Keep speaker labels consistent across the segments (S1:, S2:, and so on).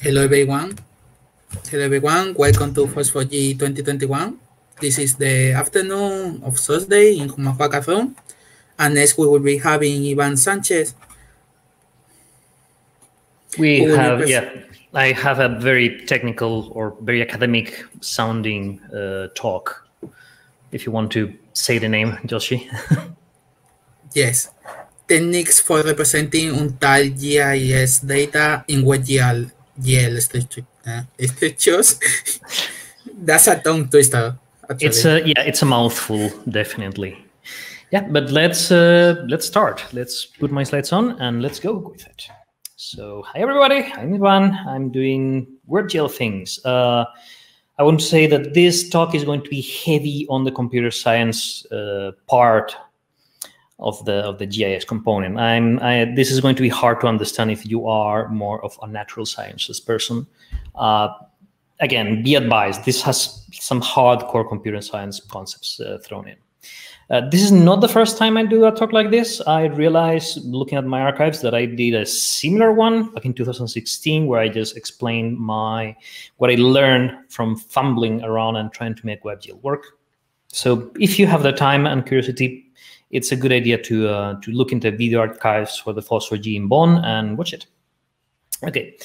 S1: Hello everyone. Hello everyone. Welcome to FOSS4G 2021. This is the afternoon of Thursday in Human Hackathon. And next we will be having Ivan Sanchez.
S2: We have, yeah, I have a very technical or very academic sounding uh, talk. If you want to say the name, Joshi.
S1: yes. Techniques for representing Untile GIS data in WebGL GL uh, structures. That's a tongue twister.
S2: Actually. It's a yeah, it's a mouthful, definitely. Yeah, but let's uh, let's start. Let's put my slides on and let's go with it. So, hi everybody, I'm Ivan. I'm doing WebGL things. Uh, I want to say that this talk is going to be heavy on the computer science uh, part of the of the GIS component. I'm I, this is going to be hard to understand if you are more of a natural sciences person. Uh, again, be advised. This has some hardcore computer science concepts uh, thrown in. Uh, this is not the first time I do a talk like this. I realized looking at my archives that I did a similar one back in 2016, where I just explained my what I learned from fumbling around and trying to make WebGL work. So if you have the time and curiosity, it's a good idea to uh, to look into video archives for the FOSS4G in Bonn and watch it. Okay,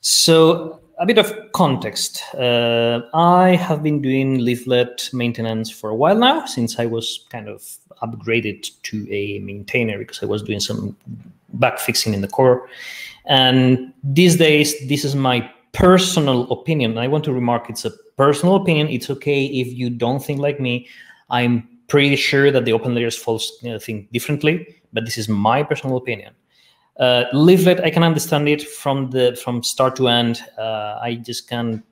S2: so a bit of context. Uh, I have been doing leaflet maintenance for a while now, since I was kind of upgraded to a maintainer because I was doing some bug fixing in the core. And these days, this is my personal opinion. I want to remark it's a personal opinion. It's okay if you don't think like me. I'm pretty sure that the open layers folks think differently, but this is my personal opinion. Uh, Leaflet, I can understand it from the from start to end. Uh, I just can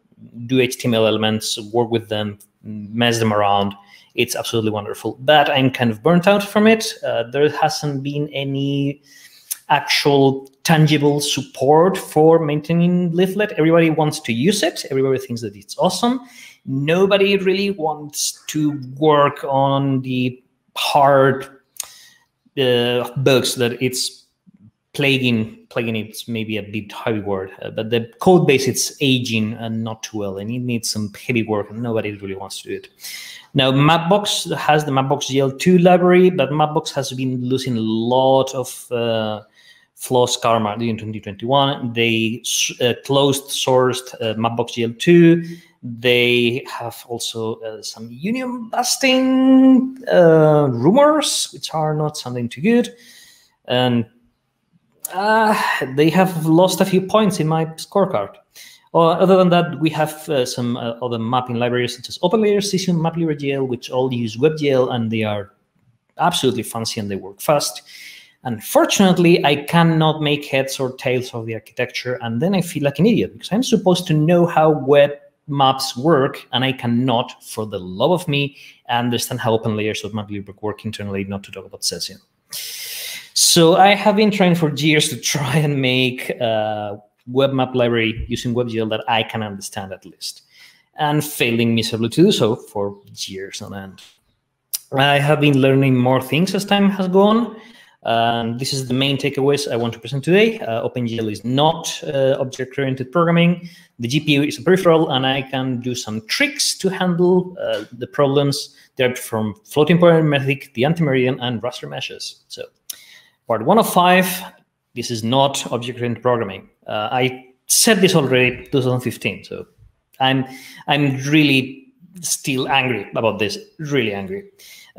S2: do HTML elements, work with them, mess them around. It's absolutely wonderful. But I'm kind of burnt out from it. Uh, there hasn't been any actual tangible support for maintaining Leaflet. Everybody wants to use it. Everybody thinks that it's awesome nobody really wants to work on the hard uh, bugs that it's plaguing plaguing it's maybe a bit heavy word uh, but the code base it's aging and not too well and it needs some heavy work and nobody really wants to do it. Now mapbox has the mapbox gl2 library but mapbox has been losing a lot of uh, FOSS karma. In 2021 they uh, closed sourced uh, mapbox gl2 they have also uh, some union busting uh, rumors, which are not something too good. And uh, they have lost a few points in my scorecard. Uh, other than that, we have uh, some uh, other mapping libraries such as OpenLayer, Cesium, MapLibreGL, which all use WebGL and they are absolutely fancy and they work fast. Unfortunately, I cannot make heads or tails of the architecture, and then I feel like an idiot because I'm supposed to know how web maps work, and I cannot, for the love of me, understand how open layers of MapLib work internally, not to talk about Cesium. So I have been trying for years to try and make a web map library using WebGL that I can understand at least, and failing miserably to do so for years on end. I have been learning more things as time has gone. Um, this is the main takeaways I want to present today. Uh, OpenGL is not uh, object-oriented programming. The GPU is a peripheral, and I can do some tricks to handle uh, the problems derived from floating point arithmetic, the anti-meridian, and raster meshes. So part one of five, this is not object-oriented programming. Uh, I said this already 2015, so I'm, I'm really still angry about this, really angry.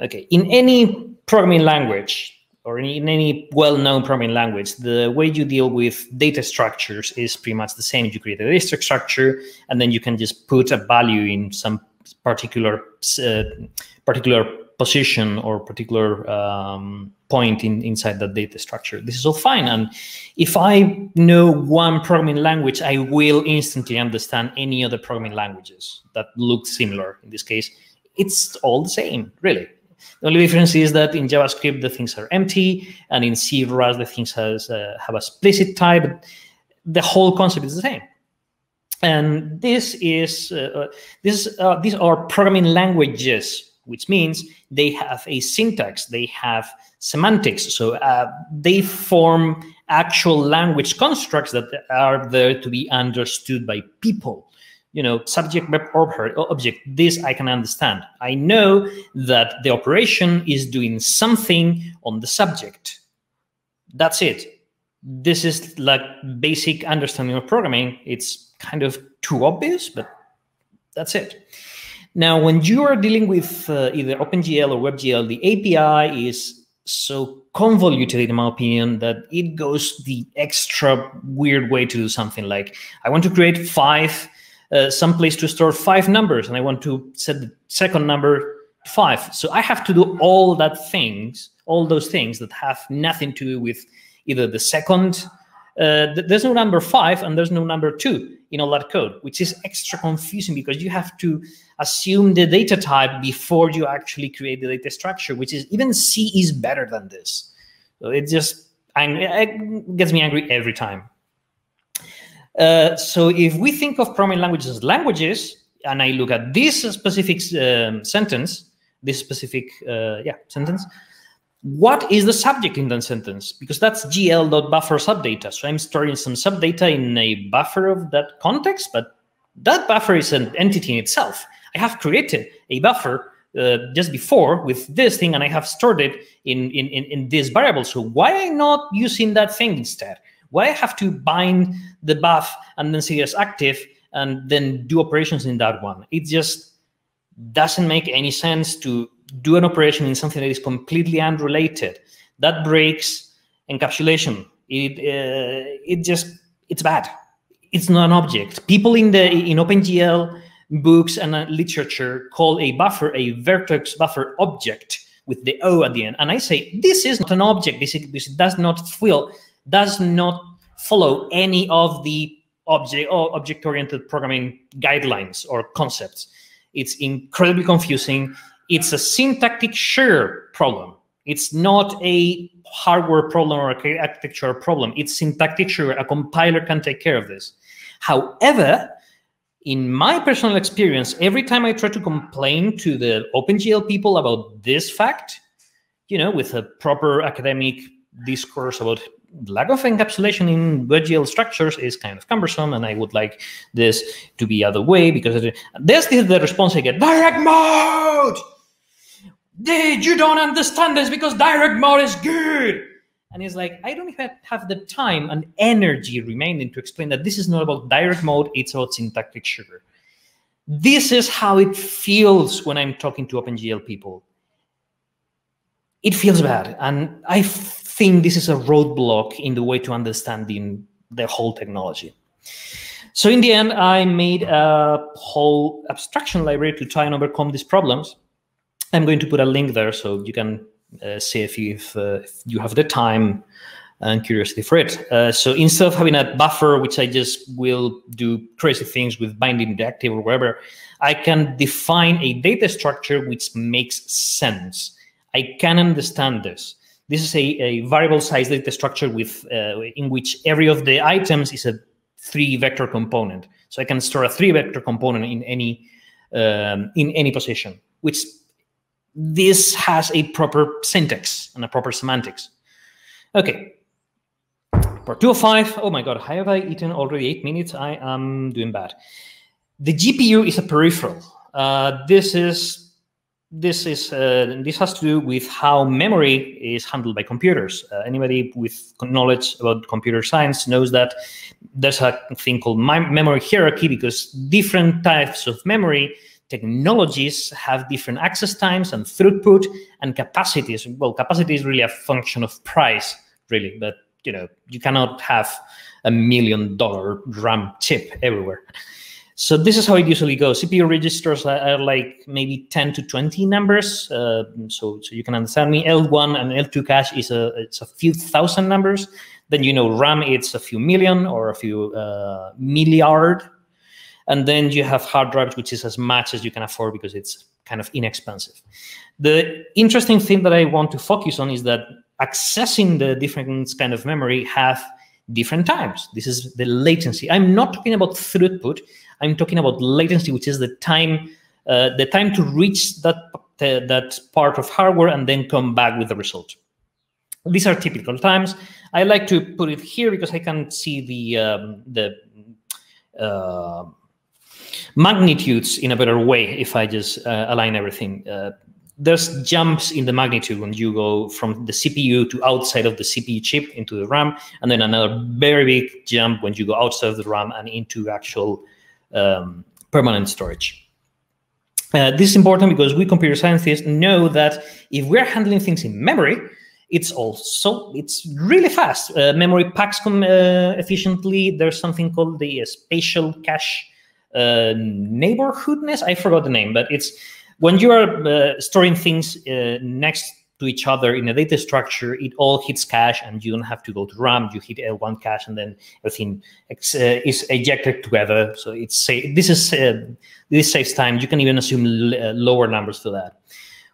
S2: Okay, in any programming language, or in any well-known programming language, the way you deal with data structures is pretty much the same. You create a data structure, and then you can just put a value in some particular uh, particular position or particular um, point in, inside that data structure. This is all fine. And if I know one programming language, I will instantly understand any other programming languages that look similar. In this case, it's all the same, really. The only difference is that in JavaScript the things are empty, and in C Rust the things has uh, have a explicit type. The whole concept is the same. And this is uh, uh, this uh, these are programming languages, which means they have a syntax, they have semantics, so uh, they form actual language constructs that are there to be understood by people. You know, subject, verb, object, this I can understand. I know that the operation is doing something on the subject. That's it. This is like basic understanding of programming. It's kind of too obvious, but that's it. Now, when you are dealing with uh, either OpenGL or WebGL, the API is so convoluted, in my opinion, that it goes the extra weird way to do something like I want to create five, uh, some place to store five numbers, and I want to set the second number five. So I have to do all that things, all those things that have nothing to do with either the second. Uh, there's no number five and there's no number two in all that code, which is extra confusing because you have to assume the data type before you actually create the data structure, which is even C is better than this. So it just it gets me angry every time. Uh, so if we think of programming languages as languages, and I look at this specific um, sentence, this specific uh, yeah sentence, what is the subject in that sentence? Because that's gl.buffer subdata. So I'm storing some subdata in a buffer of that context, but that buffer is an entity in itself. I have created a buffer uh, just before with this thing, and I have stored it in, in, in, in this variable. So why not using that thing instead? Why I have to bind the buff and then say as active and then do operations in that one? It just doesn't make any sense to do an operation in something that is completely unrelated. That breaks encapsulation. It uh, it just it's bad. It's not an object. People in the in OpenGL books and uh, literature call a buffer a vertex buffer object with the O at the end. And I say this is not an object. This, this does not feel does not follow any of the object or object-oriented programming guidelines or concepts. It's incredibly confusing it's a syntactic sugar problem. It's not a hardware problem or architecture problem. It's syntactic sugar. A compiler can take care of this. However, in my personal experience, every time I try to complain to the OpenGL people about this fact, you know, with a proper academic discourse about lack of encapsulation in WebGL structures is kind of cumbersome, and I would like this to be other way because this is the response I get: direct mode. Dude, you don't understand this because direct mode is good. And he's like, I don't even have the time and energy remaining to explain that this is not about direct mode, it's about syntactic sugar. This is how it feels when I'm talking to OpenGL people. It feels bad. And I think this is a roadblock in the way to understanding the whole technology. So in the end, I made a whole abstraction library to try and overcome these problems. I'm going to put a link there so you can uh, see if you, uh, if, you have the time and curiosity for it. Uh, so instead of having a buffer, which I just will do crazy things with binding the active or whatever, I can define a data structure which makes sense. I can understand this. This is a, a variable size data structure with uh, in which every of the items is a three vector component. So I can store a three vector component in any um, in any position, which this has a proper syntax and a proper semantics. Okay. Part 205. Oh my God, how have I eaten already eight minutes? I am doing bad. The GPU is a peripheral. Uh, this is this is uh, this has to do with how memory is handled by computers. Uh, anybody with knowledge about computer science knows that there's a thing called memory hierarchy because different types of memory technologies have different access times and throughput and capacities. Well, capacity is really a function of price, really, but you know, you cannot have a million dollar RAM chip everywhere. So this is how it usually goes. CPU registers are, like maybe 10 to 20 numbers. Uh, so, so you can understand me. L1 and L2 cache is a it's a few thousand numbers. Then you know RAM it's a few million or a few uh, milliard and then you have hard drives, which is as much as you can afford because it's kind of inexpensive. The interesting thing that I want to focus on is that accessing the different kind of memory have different times. This is the latency. I'm not talking about throughput. I'm talking about latency, which is the time uh, the time to reach that uh, that part of hardware and then come back with the result. These are typical times. I like to put it here because I can see the um, the uh, magnitudes in a better way if I just uh, align everything. Uh, there's jumps in the magnitude when you go from the CPU to outside of the CPU chip into the RAM, and then another very big jump when you go outside of the RAM and into actual um, permanent storage. Uh, this is important because we computer scientists know that if we're handling things in memory, it's also it's really fast. Uh, memory packs come uh, efficiently. There's something called the spatial cache uh, neighborhoodness. I forgot the name, but it's when you are uh, storing things uh, next to each other in a data structure, it all hits cache, and you don't have to go to RAM. You hit L1 cache, and then everything uh, is ejected together. So it's this is this saves time. You can even assume lower numbers for that.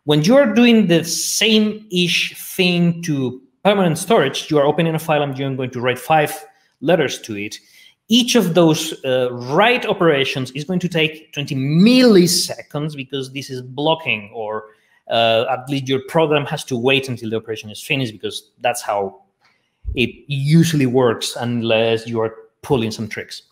S2: When you're doing the same-ish thing to permanent storage, you are opening a file and you're going to write five letters to it each of those uh, write operations is going to take 20 milliseconds because this is blocking or uh, at least your program has to wait until the operation is finished because that's how it usually works unless you are pulling some tricks.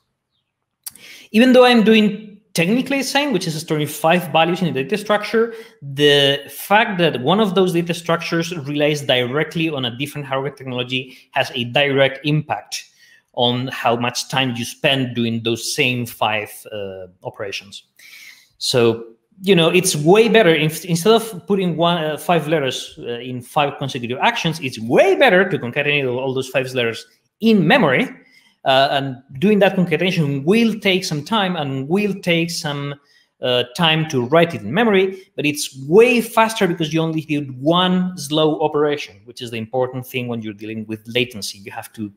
S2: Even though I'm doing technically the same, which is storing five values in a data structure, the fact that one of those data structures relies directly on a different hardware technology has a direct impact on how much time you spend doing those same five uh, operations. So you know it's way better if, instead of putting one uh, five letters uh, in five consecutive actions. It's way better to concatenate all those five letters in memory, uh, and doing that concatenation will take some time and will take some. Uh, time to write it in memory, but it's way faster because you only did one slow operation, which is the important thing when you're dealing with latency. You have to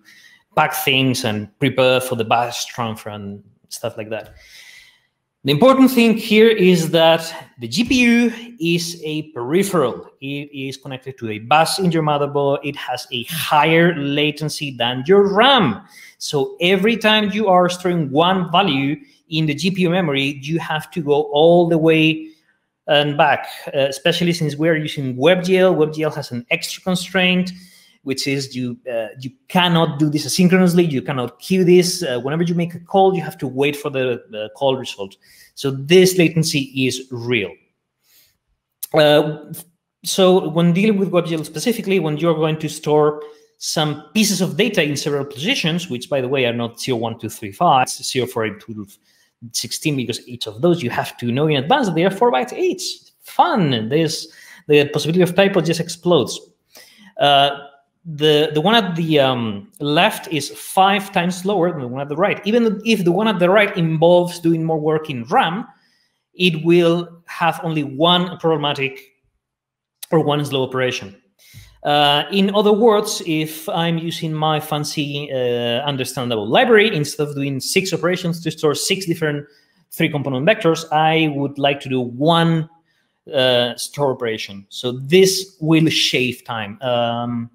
S2: pack things and prepare for the bus transfer and stuff like that. The important thing here is that the GPU is a peripheral. It is connected to a bus in your motherboard. It has a higher latency than your RAM. So every time you are storing one value in the GPU memory, you have to go all the way and back, uh, especially since we're using WebGL. WebGL has an extra constraint which is you uh, you cannot do this asynchronously. You cannot queue this. Uh, whenever you make a call, you have to wait for the, call result. So this latency is real. Uh, so when dealing with WebGL specifically, when you're going to store some pieces of data in several positions, which by the way are not 0, 1, 2, 3, 5, it's 0, 4, 8, 12, 16, because each of those you have to know in advance that they are 4 bytes each. Fun. There's the possibility of typo just explodes. Uh, the the one at the um, left is five times slower than the one at the right. Even if the one at the right involves doing more work in RAM, it will have only one problematic or one slow operation. Uh, in other words, if I'm using my fancy uh, understandable library, instead of doing six operations to store six different three component vectors, I would like to do one uh, store operation. So this will shave time. Um,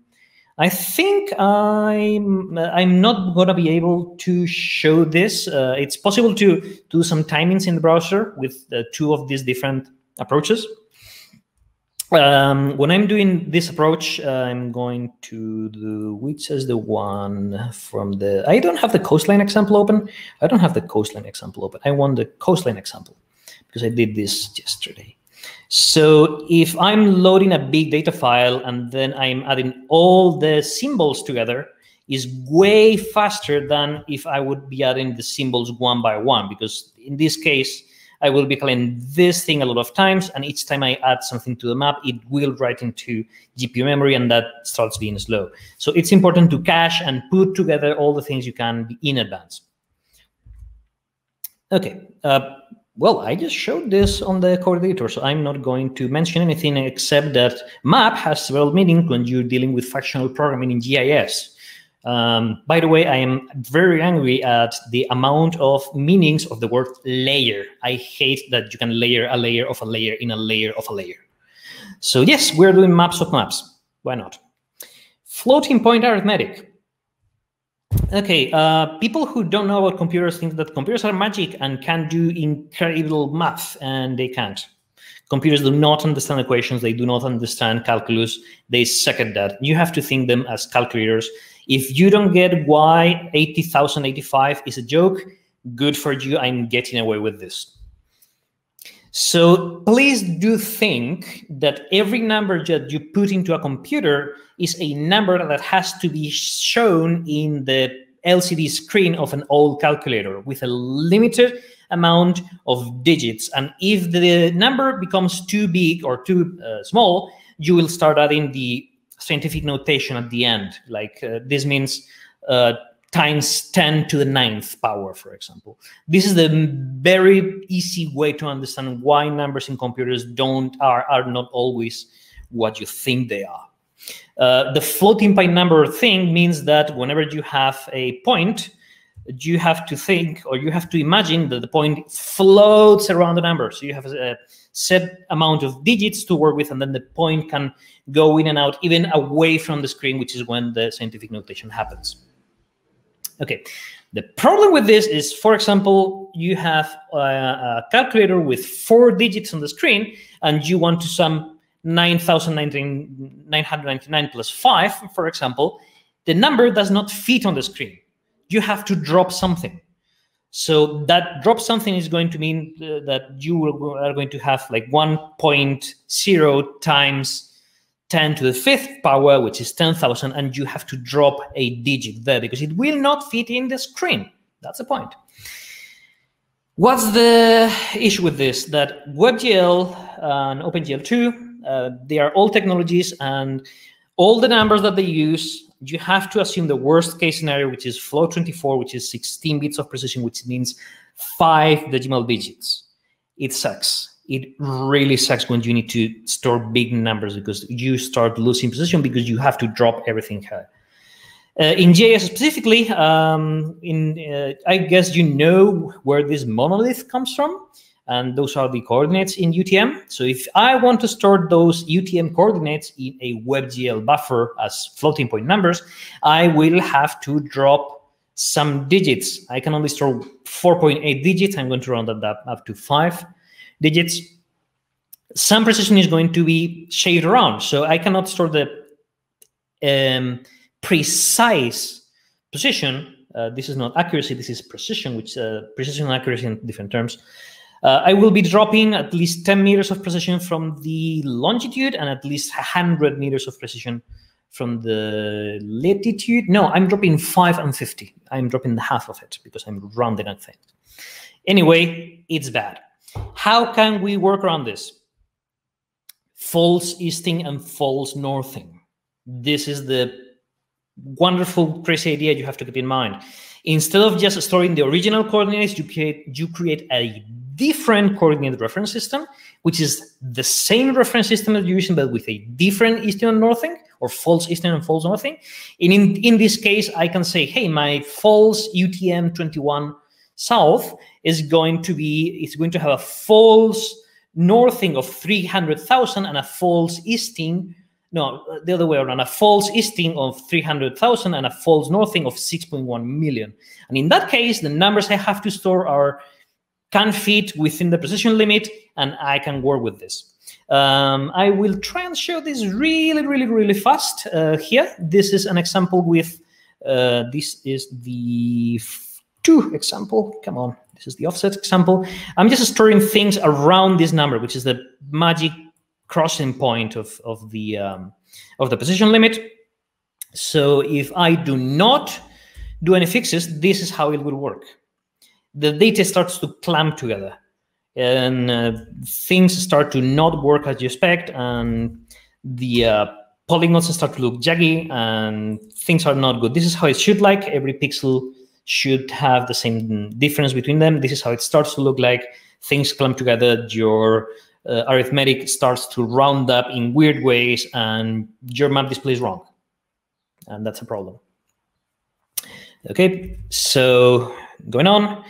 S2: I think I'm I'm not gonna be able to show this. Uh, it's possible to do some timings in the browser with two of these different approaches. Um, when I'm doing this approach, I'm going to do which is the one from the. I don't have the coastline example open. I don't have the coastline example open. I want the coastline example because I did this yesterday. So if I'm loading a big data file and then I'm adding all the symbols together, is way faster than if I would be adding the symbols one by one, because in this case, I will be calling this thing a lot of times, and each time I add something to the map, it will write into GPU memory, and that starts being slow. So it's important to cache and put together all the things you can in advance. Okay, uh, well, I just showed this on the code editor, so I'm not going to mention anything except that map has several meanings when you're dealing with functional programming in GIS. Um, by the way, I am very angry at the amount of meanings of the word layer. I hate that you can layer a layer of a layer in a layer of a layer. So yes, we're doing maps of maps. Why not? Floating point arithmetic. Okay, uh, people who don't know about computers think that computers are magic and can do incredible math, and they can't. Computers do not understand equations. They do not understand calculus. They suck at that. You have to think them as calculators. If you don't get why 80,085 is a joke, good for you. I'm getting away with this. So please do think that every number that you put into a computer is a number that has to be shown in the LCD screen of an old calculator with a limited amount of digits. And if the number becomes too big or too uh, small, you will start adding the scientific notation at the end. Like uh, this means uh, times 10 to the ninth power, for example. This is the very easy way to understand why numbers in computers don't are, are not always what you think they are. Uh, the floating point number thing means that whenever you have a point, you have to think or you have to imagine that the point floats around the number. So you have a set amount of digits to work with, and then the point can go in and out, even away from the screen, which is when the scientific notation happens. Okay, the problem with this is, for example, you have a, a calculator with four digits on the screen, and you want to sum 9,999 plus 5, for example, the number does not fit on the screen. You have to drop something. So that drop something is going to mean uh, that you are going to have like 1.0 times 10 to the fifth power, which is 10,000, and you have to drop a digit there because it will not fit in the screen. That's the point. What's the issue with this? That WebGL and OpenGL2, uh, they are all technologies, and all the numbers that they use, you have to assume the worst case scenario, which is float 24, which is 16 bits of precision, which means five decimal digits. It sucks it really sucks when you need to store big numbers because you start losing position because you have to drop everything here. Uh, in JS specifically, um, in uh, I guess you know where this monolith comes from, and those are the coordinates in UTM. So if I want to store those UTM coordinates in a WebGL buffer as floating point numbers, I will have to drop some digits. I can only store 4.8 digits. I'm going to round that up to five digits, some precision is going to be shaded around. So I cannot store the um, precise position. Uh, this is not accuracy, this is precision, which uh, precision and accuracy in different terms. Uh, I will be dropping at least 10 meters of precision from the longitude and at least 100 meters of precision from the latitude. No, I'm dropping 5 and 50. I'm dropping the half of it because I'm rounding up things. Anyway, it's bad. How can we work around this? False easting and false northing. This is the wonderful, crazy idea you have to keep in mind. Instead of just storing the original coordinates, you create, you create a different coordinate reference system, which is the same reference system that you're using, but with a different easting and northing, or false easting and false northing. And in, in this case, I can say, hey, my false UTM 21 south is going to be it's going to have a false northing of 300,000 and a false easting no the other way around a false easting of 300,000 and a false northing of 6.1 million. And in that case the numbers i have to store are can fit within the precision limit and i can work with this. Um, i will try and show this really really really fast uh, here. This is an example with uh, this is the two example. Come on, this is the offset example. I'm just storing things around this number, which is the magic crossing point of, of the um, of the position limit. So if I do not do any fixes, this is how it will work. The data starts to clamp together and uh, things start to not work as you expect and the uh, polygons start to look jaggy and things are not good. This is how it should like. Every pixel should have the same difference between them. This is how it starts to look like. Things clump together. Your uh, arithmetic starts to round up in weird ways, and your map displays wrong. And that's a problem. Okay, so going on.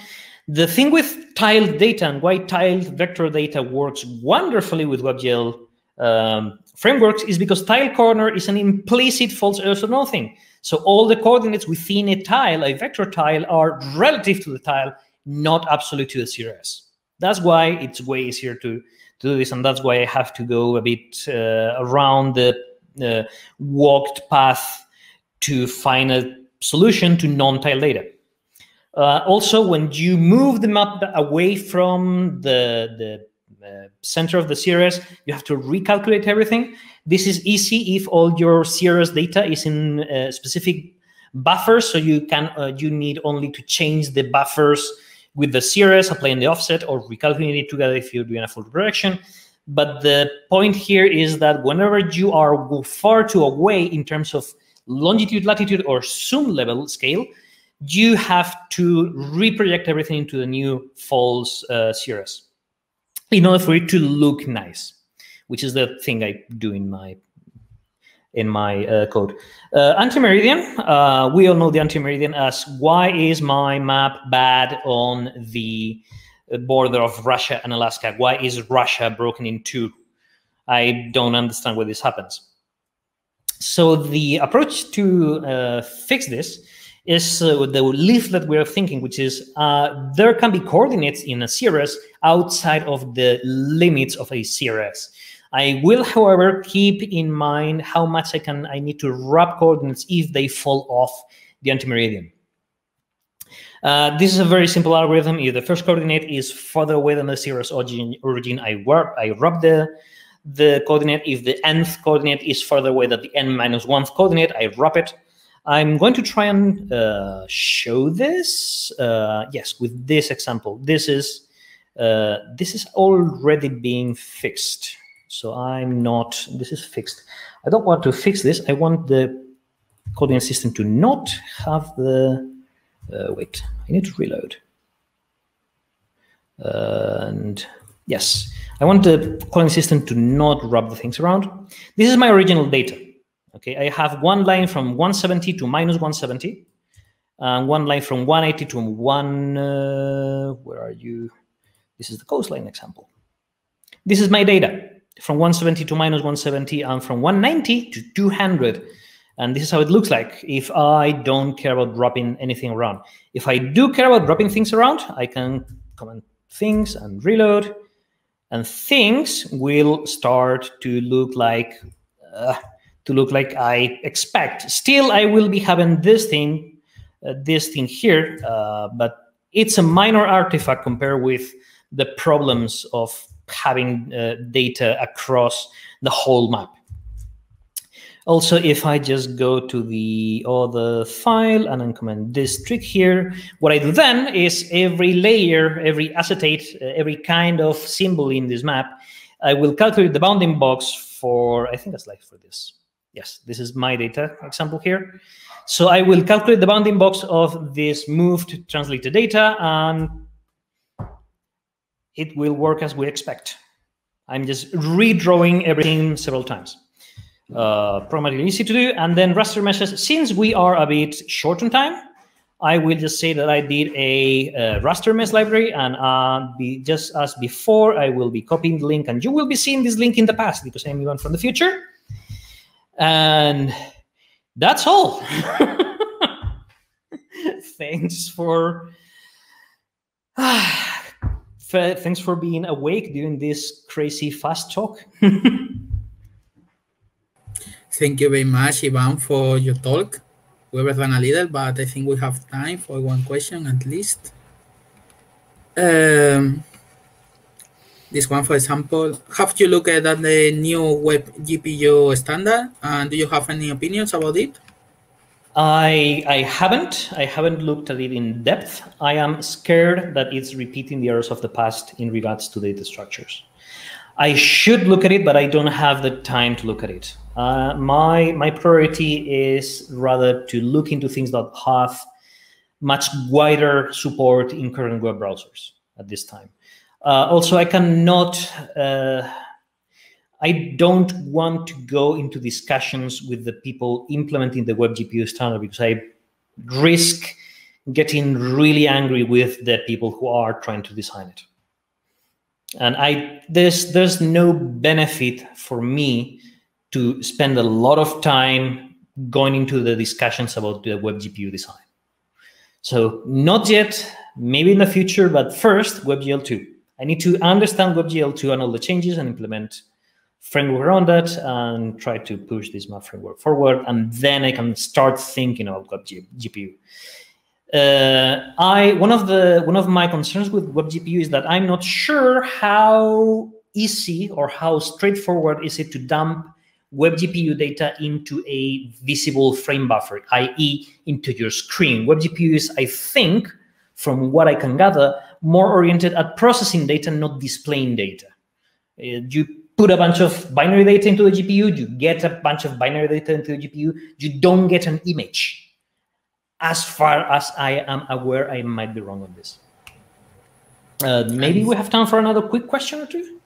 S2: The thing with tiled data and why tiled vector data works wonderfully with WebGL um, frameworks is because tile corner is an implicit false also nothing. So all the coordinates within a tile, a vector tile, are relative to the tile, not absolute to the CRS. That's why it's way easier to, to do this, and that's why I have to go a bit uh, around the uh, walked path to find a solution to non-tile data. Uh, also, when you move the map away from the, the center of the CRS, you have to recalculate everything. This is easy if all your CRS data is in uh, specific buffers, so you can uh, you need only to change the buffers with the CRS, applying the offset, or recalculating it together if you're doing a full projection. But the point here is that whenever you are far too away in terms of longitude, latitude, or zoom level scale, you have to reproject everything into the new false uh, CRS in order for it to look nice, which is the thing I do in my in my uh, code. Uh, anti-meridian, uh, we all know the anti-meridian as why is my map bad on the border of Russia and Alaska? Why is Russia broken in two? I don't understand why this happens. So the approach to uh, fix this is uh, the leaflet we're thinking, which is uh, there can be coordinates in a CRS outside of the limits of a CRS. I will, however, keep in mind how much I can I need to wrap coordinates if they fall off the anti-meridian. Uh, this is a very simple algorithm. If the first coordinate is further away than the CRS origin, origin I wrap I wrap the the coordinate. If the nth coordinate is further away than the n minus one coordinate, I wrap it. I'm going to try and uh, show this. Uh, yes, with this example, this is uh, this is already being fixed. So I'm not, this is fixed. I don't want to fix this. I want the coordinate system to not have the, uh, wait, I need to reload. and yes, I want the coordinate system to not rub the things around. This is my original data. Okay, I have one line from 170 to minus 170, and one line from 180 to one, uh, where are you? This is the coastline example. This is my data from 170 to minus 170 and from 190 to 200. And this is how it looks like if I don't care about dropping anything around. If I do care about dropping things around, I can comment things and reload, and things will start to look like uh, to look like I expect. Still, I will be having this thing, uh, this thing here, uh, but it's a minor artifact compared with the problems of having uh, data across the whole map. Also, if I just go to the other file and then comment this trick here, what I do then is every layer, every acetate, uh, every kind of symbol in this map, I will calculate the bounding box for, I think that's like for this. Yes, this is my data example here. So I will calculate the bounding box of this moved translated data and it will work as we expect. I'm just redrawing everything several times. Uh, probably easy to do. And then raster meshes, since we are a bit short on time, I will just say that I did a, a raster mesh library and uh, be, just as before, I will be copying the link and you will be seeing this link in the past because I'm one from the future. And that's all. Thanks for thanks for being awake during this crazy fast talk.
S1: Thank you very much, Ivan, for your talk. We overran a little, but I think we have time for one question at least. Um, this one, for example, have you looked at the new web GPU standard? And do you have any opinions about it?
S2: I I haven't I haven't looked at it in depth. I am scared that it's repeating the errors of the past in regards to data structures. I should look at it, but I don't have the time to look at it. Uh, my my priority is rather to look into things that have much wider support in current web browsers at this time. Uh, also, I cannot. Uh, I don't want to go into discussions with the people implementing the web GPU standard because I risk getting really angry with the people who are trying to design it. And I there's there's no benefit for me to spend a lot of time going into the discussions about the web GPU design. So not yet, maybe in the future, but first WebGL2. I need to understand WebGL2 and all the changes and implement framework around that and try to push this map framework forward. And then I can start thinking about WebGPU. Uh, I one of the one of my concerns with WebGPU is that I'm not sure how easy or how straightforward is it to dump WebGPU data into a visible frame buffer, i.e., into your screen. WebGPU is, I think, from what I can gather, more oriented at processing data, not displaying data. Uh, you put a bunch of binary data into the GPU, you get a bunch of binary data into the GPU, you don't get an image. As far as I am aware, I might be wrong on this. Uh, maybe we have time for another quick question or two.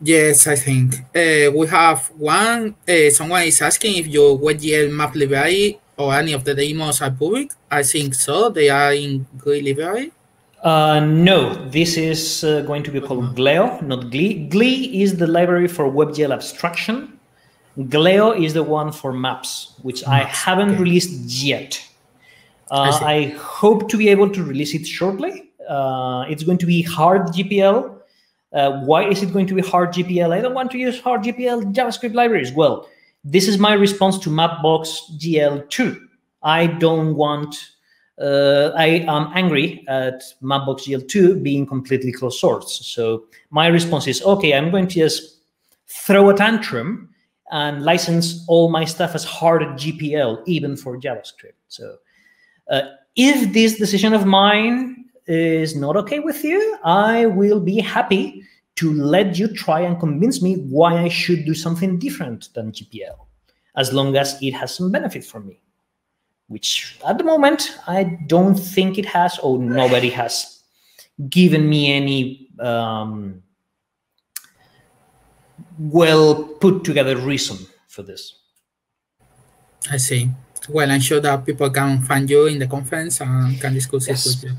S1: Yes, I think uh, we have one. Uh, someone is asking if your WebGL map library or any of the demos are public. I think so. They are in Glii library.
S2: Uh, no, this is uh, going to be called Gleo, not Glii. Glii is the library for WebGL abstraction. Gleo is the one for maps, which maps, I haven't okay. released yet. Uh, I, I, hope to be able to release it shortly. Uh, it's going to be hard GPL. Uh, why is it going to be hard GPL? I don't want to use hard GPL JavaScript libraries. Well, this is my response to Mapbox GL2. I don't want uh, I am angry at Mapbox GL2 being completely closed source. So my response is, okay, I'm going to just throw a tantrum and license all my stuff as hard GPL, even for JavaScript. So uh, if this decision of mine is not okay with you, I will be happy to let you try and convince me why I should do something different than GPL, as long as it has some benefit for me which at the moment I don't think it has, or nobody has given me any um, well put together reason for this.
S1: I see. Well, I'm sure that people can find you in the conference and can discuss yes. it with you.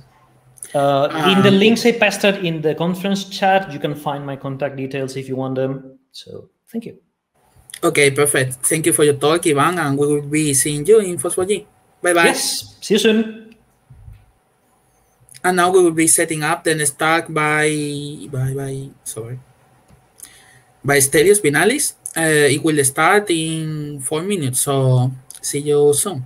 S2: Uh, um, in the um, links I pasted in the conference chat, you can find my contact details if you want them. So thank you.
S1: Okay, perfect. Thank you for your talk, Ivan, and we will be seeing you in FOSS4G. Bye bye.
S2: Yes. See you soon.
S1: And now we will be setting up the stack by by by sorry by Stelios Binalis. Uh, it will start in four minutes. So see you soon.